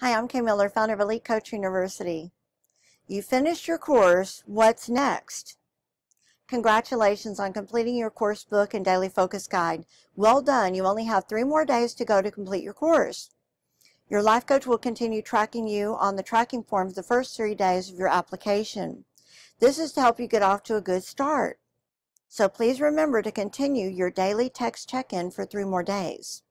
Hi, I'm Kay Miller, founder of Elite Coach University. You finished your course. What's next? Congratulations on completing your course book and daily focus guide. Well done. You only have three more days to go to complete your course. Your life coach will continue tracking you on the tracking forms the first three days of your application. This is to help you get off to a good start. So please remember to continue your daily text check-in for three more days.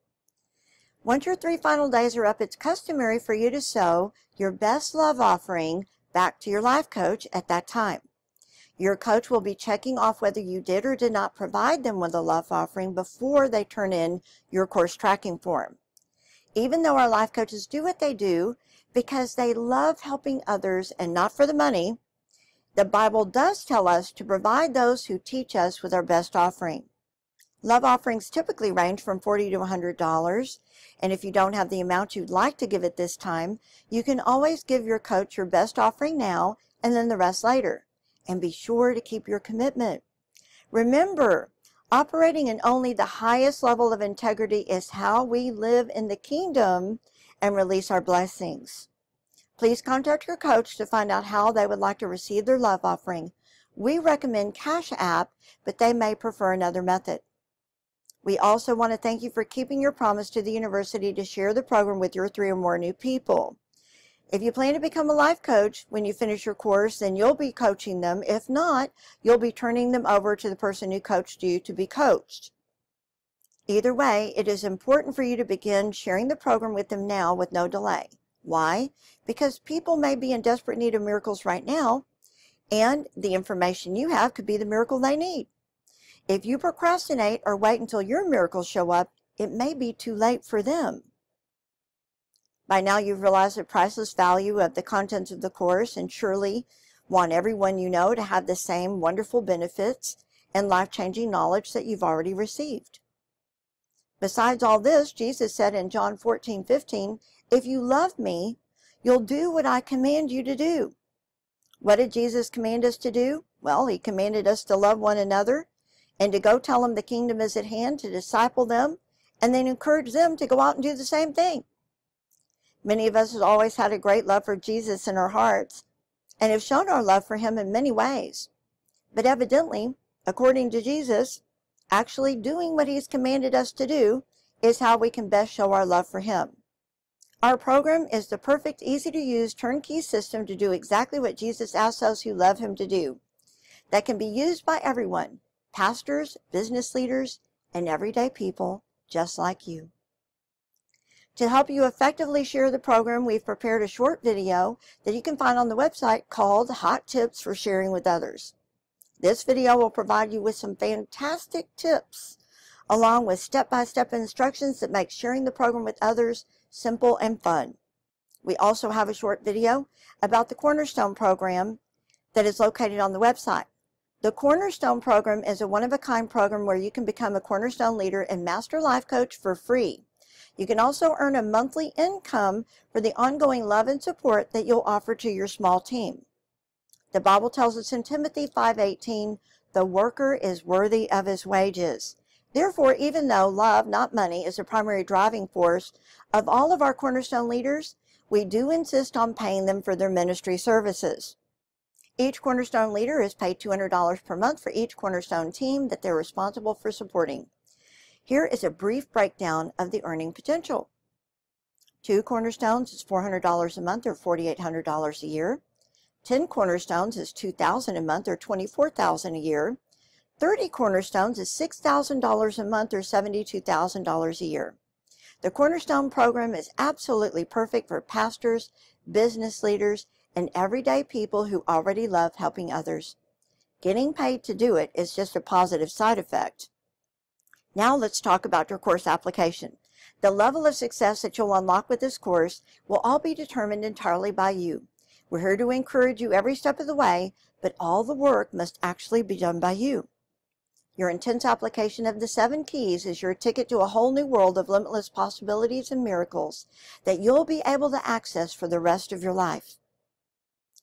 Once your three final days are up, it's customary for you to sow your best love offering back to your life coach at that time. Your coach will be checking off whether you did or did not provide them with a love offering before they turn in your course tracking form. Even though our life coaches do what they do because they love helping others and not for the money, the Bible does tell us to provide those who teach us with our best offering. Love offerings typically range from 40 to $100, and if you don't have the amount you'd like to give at this time, you can always give your coach your best offering now and then the rest later and be sure to keep your commitment. Remember, operating in only the highest level of integrity is how we live in the kingdom and release our blessings. Please contact your coach to find out how they would like to receive their love offering. We recommend Cash App, but they may prefer another method. We also want to thank you for keeping your promise to the university to share the program with your three or more new people. If you plan to become a life coach when you finish your course, then you'll be coaching them. If not, you'll be turning them over to the person who coached you to be coached. Either way, it is important for you to begin sharing the program with them now with no delay. Why? Because people may be in desperate need of miracles right now, and the information you have could be the miracle they need. If you procrastinate or wait until your miracles show up, it may be too late for them. By now you've realized the priceless value of the contents of the course and surely want everyone you know to have the same wonderful benefits and life-changing knowledge that you've already received. Besides all this, Jesus said in John 14, 15, if you love me, you'll do what I command you to do. What did Jesus command us to do? Well, he commanded us to love one another and to go tell them the kingdom is at hand, to disciple them, and then encourage them to go out and do the same thing. Many of us have always had a great love for Jesus in our hearts and have shown our love for him in many ways. But evidently, according to Jesus, actually doing what he's commanded us to do is how we can best show our love for him. Our program is the perfect, easy to use turnkey system to do exactly what Jesus asks those who love him to do. That can be used by everyone, pastors, business leaders, and everyday people just like you. To help you effectively share the program, we've prepared a short video that you can find on the website called Hot Tips for Sharing with Others. This video will provide you with some fantastic tips along with step-by-step -step instructions that make sharing the program with others simple and fun. We also have a short video about the Cornerstone program that is located on the website. The Cornerstone program is a one-of-a-kind program where you can become a Cornerstone leader and master life coach for free. You can also earn a monthly income for the ongoing love and support that you'll offer to your small team. The Bible tells us in Timothy 5:18, "The worker is worthy of his wages." Therefore, even though love, not money, is the primary driving force of all of our cornerstone leaders, we do insist on paying them for their ministry services. Each cornerstone leader is paid $200 per month for each cornerstone team that they're responsible for supporting. Here is a brief breakdown of the earning potential. Two cornerstones is $400 a month or $4,800 a year. 10 cornerstones is $2,000 a month or $24,000 a year. 30 cornerstones is $6,000 a month or $72,000 a year. The Cornerstone program is absolutely perfect for pastors, business leaders, and everyday people who already love helping others. Getting paid to do it is just a positive side effect. Now let's talk about your course application. The level of success that you'll unlock with this course will all be determined entirely by you. We're here to encourage you every step of the way, but all the work must actually be done by you. Your intense application of the seven keys is your ticket to a whole new world of limitless possibilities and miracles that you'll be able to access for the rest of your life.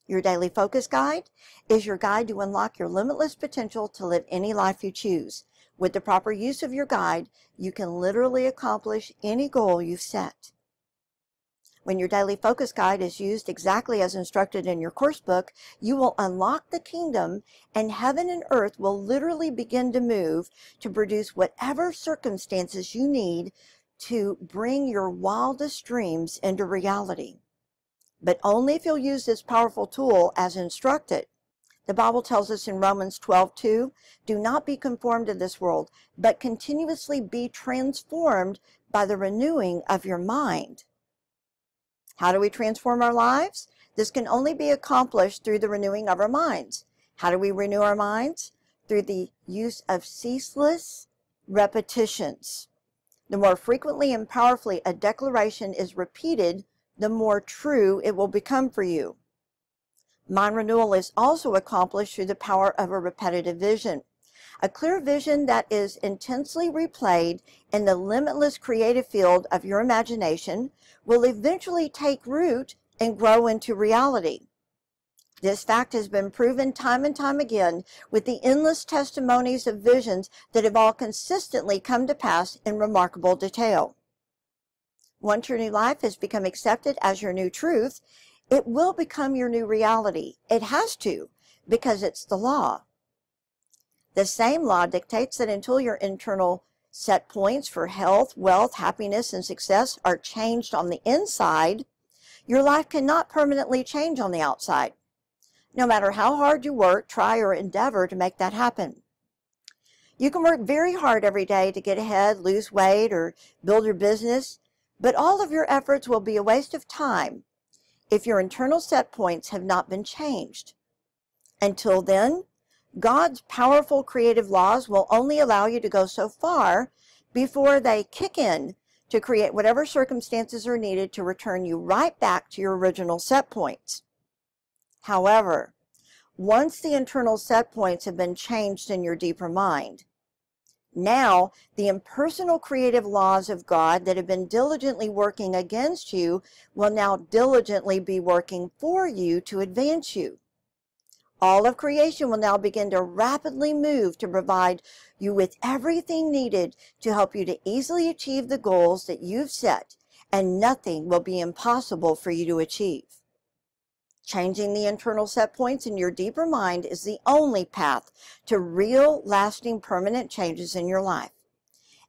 Your daily focus guide is your guide to unlock your limitless potential to live any life you choose. With the proper use of your guide, you can literally accomplish any goal you've set. When your daily focus guide is used exactly as instructed in your course book, you will unlock the kingdom and heaven and earth will literally begin to move to produce whatever circumstances you need to bring your wildest dreams into reality. But only if you'll use this powerful tool as instructed. The Bible tells us in Romans 12, 2, do not be conformed to this world, but continuously be transformed by the renewing of your mind. How do we transform our lives? This can only be accomplished through the renewing of our minds. How do we renew our minds? Through the use of ceaseless repetitions. The more frequently and powerfully a declaration is repeated, the more true it will become for you. Mind renewal is also accomplished through the power of a repetitive vision. A clear vision that is intensely replayed in the limitless creative field of your imagination will eventually take root and grow into reality. This fact has been proven time and time again with the endless testimonies of visions that have all consistently come to pass in remarkable detail. Once your new life has become accepted as your new truth, it will become your new reality. It has to, because it's the law. The same law dictates that until your internal set points for health, wealth, happiness, and success are changed on the inside, your life cannot permanently change on the outside. No matter how hard you work, try, or endeavor to make that happen. You can work very hard every day to get ahead, lose weight, or build your business, but all of your efforts will be a waste of time if your internal set points have not been changed. Until then, God's powerful creative laws will only allow you to go so far before they kick in to create whatever circumstances are needed to return you right back to your original set points. However, once the internal set points have been changed in your deeper mind, now the impersonal creative laws of God that have been diligently working against you will now diligently be working for you to advance you. All of creation will now begin to rapidly move to provide you with everything needed to help you to easily achieve the goals that you've set, and nothing will be impossible for you to achieve. Changing the internal set points in your deeper mind is the only path to real, lasting, permanent changes in your life.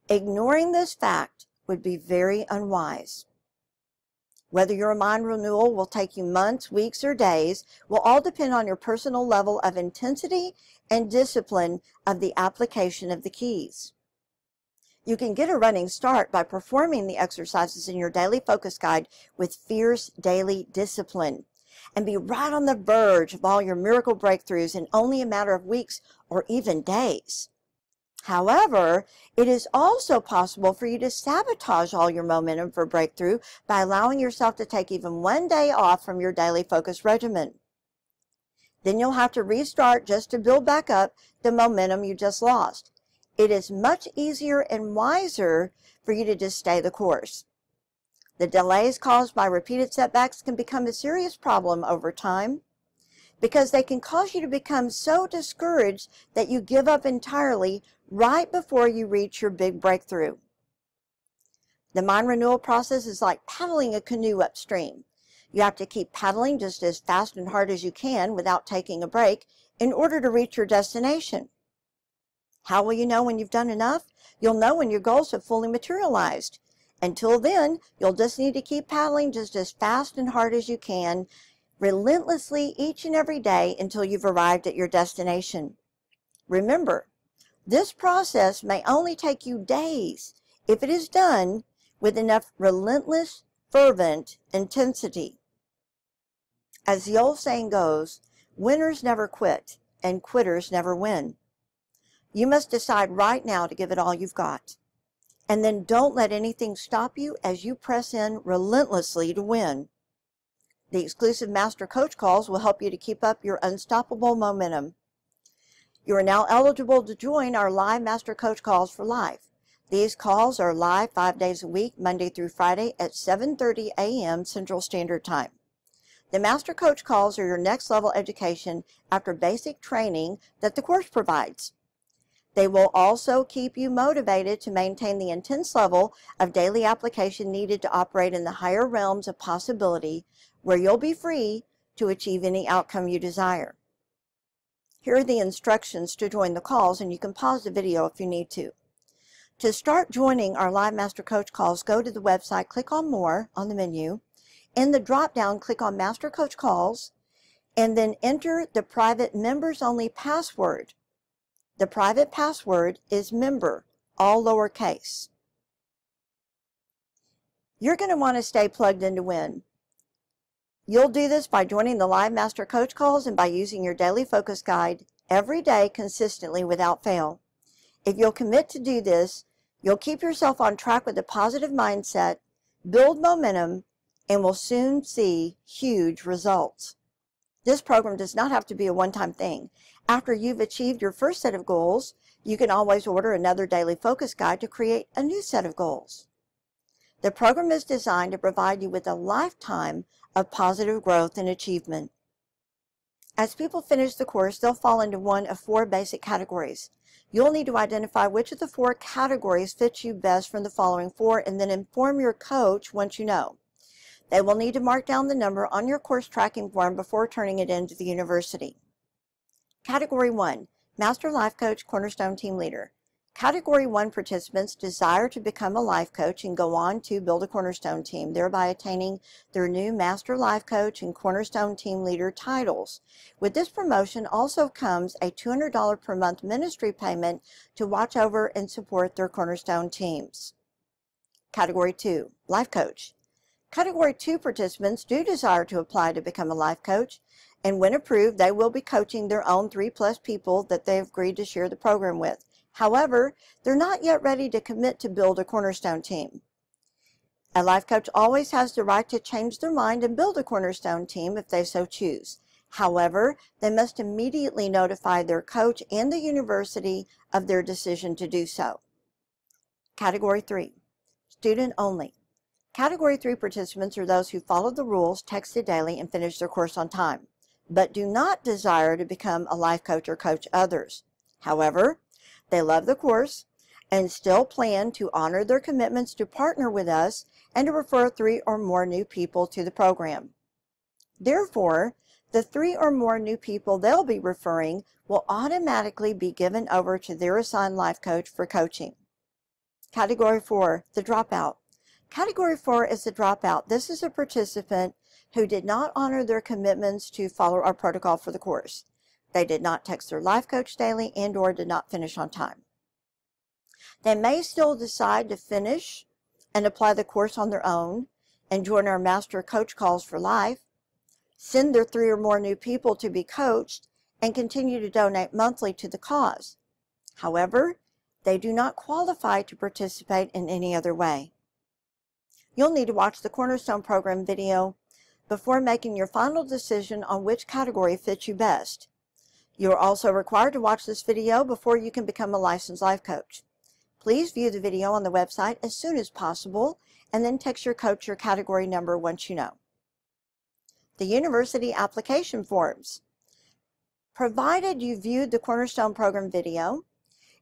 Ignoring this fact would be very unwise. Whether your mind renewal will take you months, weeks, or days will all depend on your personal level of intensity and discipline of the application of the keys. You can get a running start by performing the exercises in your daily focus guide with fierce daily discipline and be right on the verge of all your miracle breakthroughs in only a matter of weeks or even days. However, it is also possible for you to sabotage all your momentum for breakthrough by allowing yourself to take even one day off from your daily focus regimen. Then you'll have to restart just to build back up the momentum you just lost. It is much easier and wiser for you to just stay the course. The delays caused by repeated setbacks can become a serious problem over time because they can cause you to become so discouraged that you give up entirely right before you reach your big breakthrough. The mind renewal process is like paddling a canoe upstream. You have to keep paddling just as fast and hard as you can without taking a break in order to reach your destination. How will you know when you've done enough? You'll know when your goals have fully materialized. Until then, you'll just need to keep paddling just as fast and hard as you can, relentlessly each and every day until you've arrived at your destination. Remember, this process may only take you days if it is done with enough relentless, fervent intensity. As the old saying goes, winners never quit and quitters never win. You must decide right now to give it all you've got. And then don't let anything stop you as you press in relentlessly to win. The exclusive Master Coach calls will help you to keep up your unstoppable momentum. You are now eligible to join our live Master Coach calls for life. These calls are live five days a week, Monday through Friday at 7.30 a.m. Central Standard Time. The Master Coach calls are your next level education after basic training that the course provides. They will also keep you motivated to maintain the intense level of daily application needed to operate in the higher realms of possibility where you'll be free to achieve any outcome you desire. Here are the instructions to join the calls, and you can pause the video if you need to. To start joining our live Master Coach calls, go to the website, click on More on the menu. In the drop-down, click on Master Coach Calls, and then enter the private members only password. The private password is member, all lowercase. You're going to want to stay plugged into win. You'll do this by joining the live Master Coach calls and by using your daily focus guide every day consistently without fail. If you'll commit to do this, you'll keep yourself on track with a positive mindset, build momentum, and will soon see huge results. This program does not have to be a one-time thing. After you've achieved your first set of goals, you can always order another daily focus guide to create a new set of goals. The program is designed to provide you with a lifetime of positive growth and achievement. As people finish the course, they'll fall into one of four basic categories. You'll need to identify which of the four categories fits you best from the following four and then inform your coach once you know. They will need to mark down the number on your course tracking form before turning it in to the university. Category 1, Master Life Coach Cornerstone Team Leader. Category 1 participants desire to become a life coach and go on to build a Cornerstone team, thereby attaining their new Master Life Coach and Cornerstone Team Leader titles. With this promotion also comes a $200 per month ministry payment to watch over and support their Cornerstone teams. Category 2, Life Coach. Category 2 participants do desire to apply to become a life coach, and when approved, they will be coaching their own three plus people that they've agreed to share the program with. However, they're not yet ready to commit to build a cornerstone team. A life coach always has the right to change their mind and build a cornerstone team if they so choose. However, they must immediately notify their coach and the university of their decision to do so. Category 3, student only. Category 3 participants are those who follow the rules, texted daily, and finish their course on time, but do not desire to become a life coach or coach others. However, they love the course and still plan to honor their commitments to partner with us and to refer three or more new people to the program. Therefore, the three or more new people they'll be referring will automatically be given over to their assigned life coach for coaching. Category 4, the dropout. Category 4 is the dropout. This is a participant who did not honor their commitments to follow our protocol for the course. They did not text their life coach daily and or did not finish on time. They may still decide to finish and apply the course on their own and join our Master Coach Calls for Life, send their three or more new people to be coached, and continue to donate monthly to the cause. However, they do not qualify to participate in any other way. You'll need to watch the Cornerstone Program video before making your final decision on which category fits you best. You are also required to watch this video before you can become a licensed life coach. Please view the video on the website as soon as possible and then text your coach your category number once you know. The university application forms. Provided you viewed the Cornerstone Program video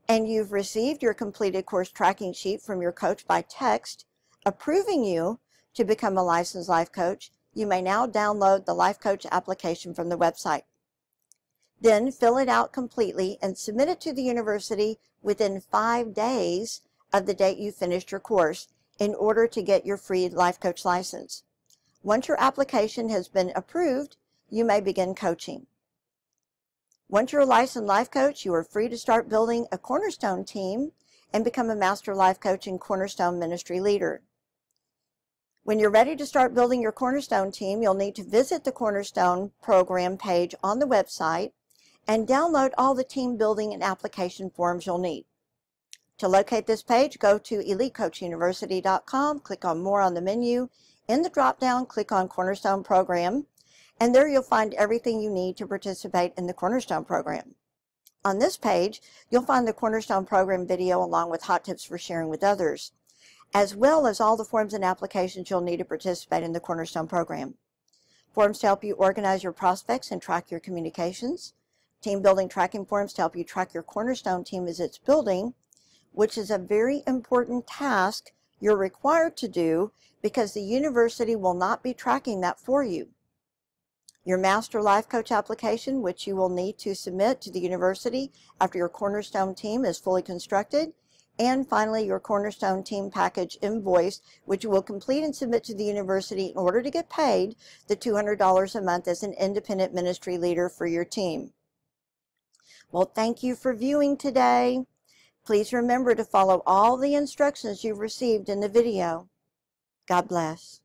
and you've received your completed course tracking sheet from your coach by text approving you to become a licensed life coach, you may now download the Life Coach application from the website. Then fill it out completely and submit it to the university within five days of the date you finished your course in order to get your free life coach license. Once your application has been approved, you may begin coaching. Once you're a licensed life coach, you are free to start building a Cornerstone team and become a Master Life Coach and Cornerstone Ministry Leader. When you're ready to start building your Cornerstone team, you'll need to visit the Cornerstone program page on the website and download all the team building and application forms you'll need. To locate this page, go to elitecoachuniversity.com, click on More on the menu. In the drop-down, click on Cornerstone Program, and there you'll find everything you need to participate in the Cornerstone Program. On this page, you'll find the Cornerstone Program video along with hot tips for sharing with others, as well as all the forms and applications you'll need to participate in the Cornerstone Program. Forms to help you organize your prospects and track your communications, team building tracking forms to help you track your cornerstone team as it's building, which is a very important task you're required to do because the university will not be tracking that for you. Your Master Life Coach application, which you will need to submit to the university after your Cornerstone team is fully constructed, and finally your Cornerstone Team Package invoice, which you will complete and submit to the university in order to get paid the $200 a month as an independent ministry leader for your team. Well, thank you for viewing today. Please remember to follow all the instructions you've received in the video. God bless.